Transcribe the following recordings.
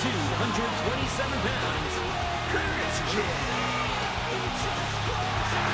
227 pounds, Christian. Approaching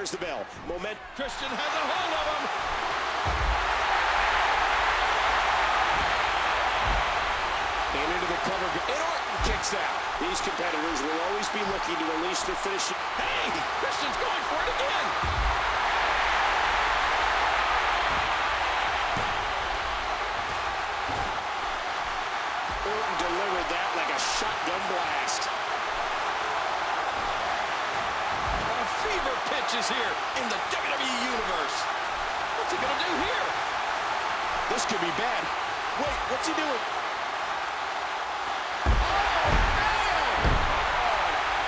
There's the bell. Moment. Christian has a hold of him. And into the cover. And Orton kicks out. These competitors will always be looking to unleash their finishing. Hey, Christian's going for it again. Orton delivered that like a shotgun blast. Is here in the WWE Universe. What's he going to do here? This could be bad. Wait, what's he doing? Oh,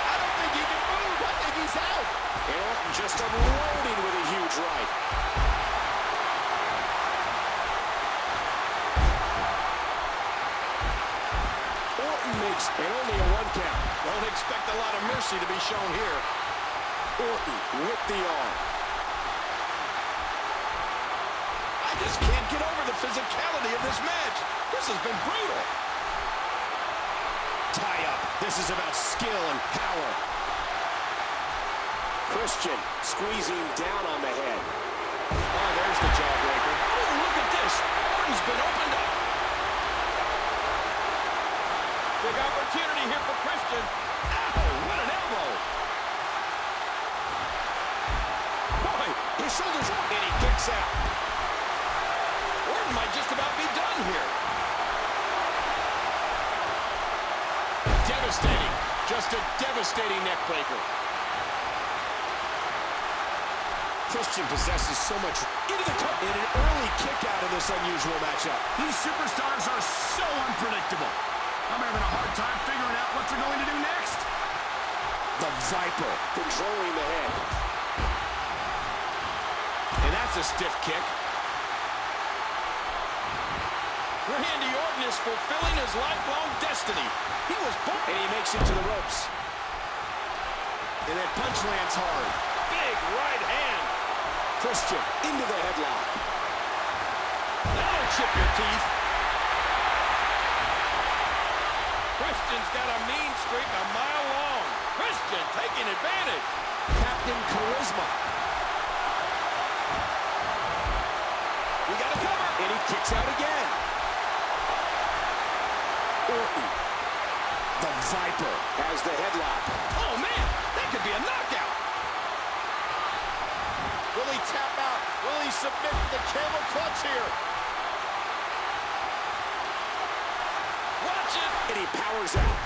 I don't think he can move. I think he's out. And just unloading with a huge right. Orton makes and only a one count. Don't expect a lot of mercy to be shown here. Orton with the arm. I just can't get over the physicality of this match. This has been brutal. Tie up. This is about skill and power. Christian squeezing down on the head. Oh, there's the jawbreaker. Oh, look at this. Orton's been opened up. Big opportunity here for Christian. Ow, what an elbow. His shoulders up, and he kicks out. Orton might just about be done here. Devastating. Just a devastating neckbreaker. Christian possesses so much into the cut and an early kick out in this unusual matchup. These superstars are so unpredictable. I'm having a hard time figuring out what they're going to do next. The Viper controlling the head. That's a stiff kick. Randy Orton is fulfilling his lifelong destiny. He was born. And he makes it to the ropes. And that punch lands hard. Big right hand. Christian into the headlock. That'll chip your teeth. Christian's got a mean streak a mile long. Christian taking advantage. Captain Charisma. We got a cover. Kicks out again. Orton. The Viper has the headlock. Oh, man, that could be a knockout. Will he tap out? Will he submit to the camel clutch here? Watch it. And he powers out.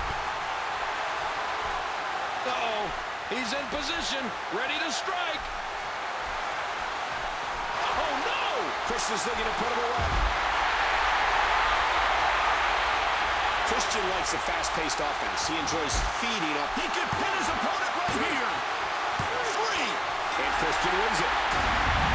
Uh-oh. He's in position, ready to strike. Oh, no! Christian's looking to put him away. Christian likes a fast-paced offense. He enjoys feeding up. He can pin his opponent right here. Three. And Christian wins it.